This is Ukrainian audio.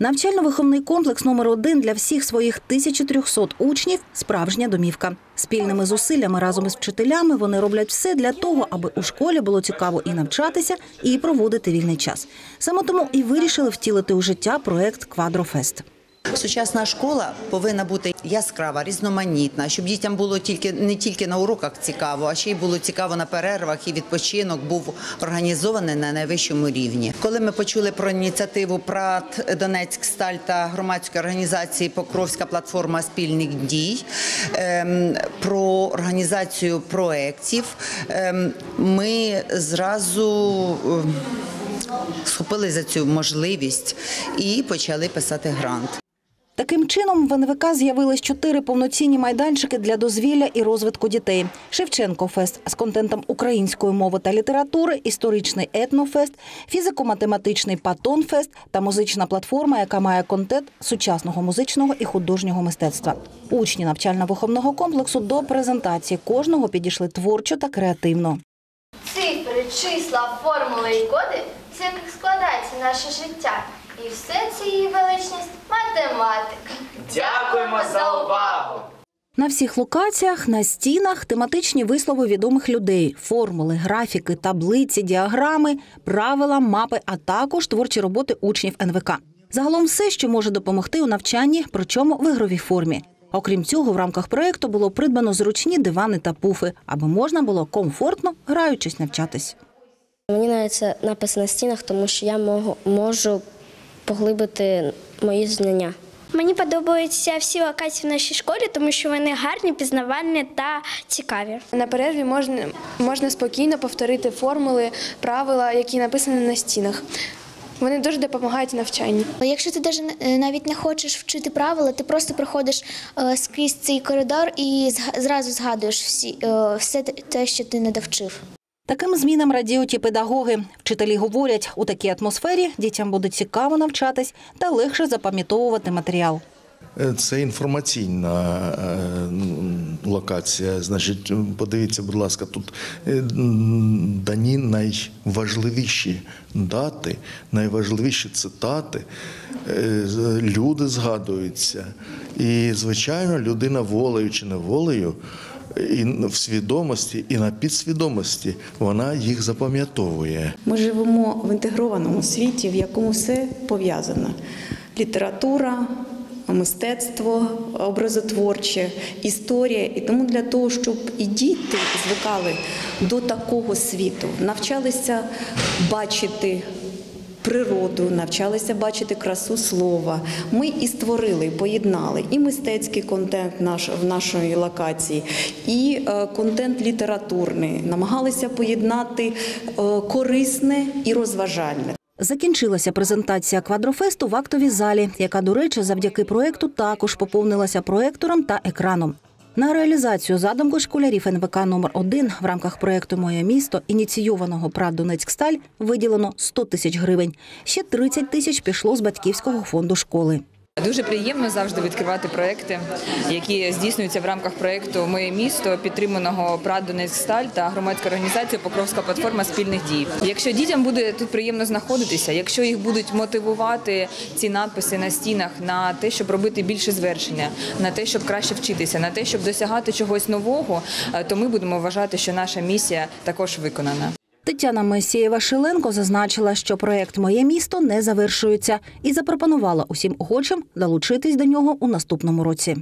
Навчально-виховний комплекс номер один для всіх своїх 1300 учнів справжня домівка. Спільними зусиллями разом із вчителями вони роблять все для того, аби у школі було цікаво і навчатися, і проводити вільний час. Саме тому і вирішили втілити у життя проект Квадрофест. Сучасна школа повинна бути яскрава, різноманітна, щоб дітям було тільки не тільки на уроках цікаво, а ще й було цікаво на перервах і відпочинок був організований на найвищому рівні. Коли ми почули про ініціативу ПРАТ Донецьк Сталь та громадської організації Покровська платформа спільних дій ем, про організацію проєктів, ем, ми зразу. ем, Схопили за цю можливість і почали писати грант. Таким чином в НВК з'явились чотири повноцінні майданчики для дозвілля і розвитку дітей: Шевченко Фест з контентом української мови та літератури, історичний етнофест, фізико-математичний Патон Фест та музична платформа, яка має контент сучасного музичного і художнього мистецтва. Учні навчально-виховного комплексу до презентації кожного підійшли творчо та креативно. Цифри, числа, формули і коди з яких складається наше життя. І все це її величність математика. Дякуємо за увагу! На всіх локаціях на стінах тематичні вислови відомих людей, формули, графіки, таблиці, діаграми, правила, мапи, а також творчі роботи учнів НВК. Загалом все, що може допомогти у навчанні, причому в ігровій формі. Окрім цього, в рамках проєкту було придбано зручні дивани та пуфи, аби можна було комфортно граючись навчатись. Мені подобається напис на стінах, тому що я можу, можу поглибити мої знання. Мені подобаються всі локації в нашій школі, тому що вони гарні, пізнавальні та цікаві. На перерві можна, можна спокійно повторити формули, правила, які написані на стінах. Вони дуже допомагають в навчанні. Якщо ти е, навіть не хочеш вчити правила, ти просто проходиш е, скрізь цей коридор і зразу згадуєш всі, е, все те- те, що ти не довчив. Таким змінам радіють і педагоги. Вчителі говорять, у такій атмосфері дітям буде цікаво навчатись та легше запам'ятовувати матеріал. Це інформаційна е, локація. Значить, подивіться, будь ласка, тут е, дані найважливіші дати, найважливіші цитати. Е, Люди згадуються. І, звичайно, людина волею чи неволею, і в свідомості, і на підсвідомості вона їх запам'ятовує. Ми живемо в інтегрованому світі, в якому все пов'язано: література, мистецтво, образотворче, історія. І тому для того, щоб і діти звикали до такого світу, навчалися бачити. Природу, навчалися бачити красу слова. Ми і створили, поєднали і мистецький контент наш в нашої локації, і е, контент літературний. Намагалися поєднати е, корисне і розважальне. Закінчилася презентація квадрофесту в актовій залі, яка, до речі, завдяки проекту також поповнилася проектором та екраном. На реалізацію задумку школярів НВК номер 1 в рамках проекту Моє місто, ініційованого ПРАД Донецьксталь, виділено 100 тисяч гривень. Ще 30 тисяч пішло з батьківського фонду школи. Дуже приємно завжди відкривати проекти, які здійснюються в рамках проекту Моє місто, підтриманого ПРАД Донецьксталь та громадська організація Покровська платформа спільних дій. Якщо дітям буде тут приємно знаходитися, якщо їх будуть мотивувати ці надписи на стінах на те, щоб робити більше звершення, на те, щоб краще вчитися, на те, щоб досягати чогось нового, е, то ми будемо вважати, що наша місія також виконана. Тетяна Месієва Шиленко зазначила, що проект Моє місто не завершується і запропонувала усім охочим долучитись до нього у наступному році.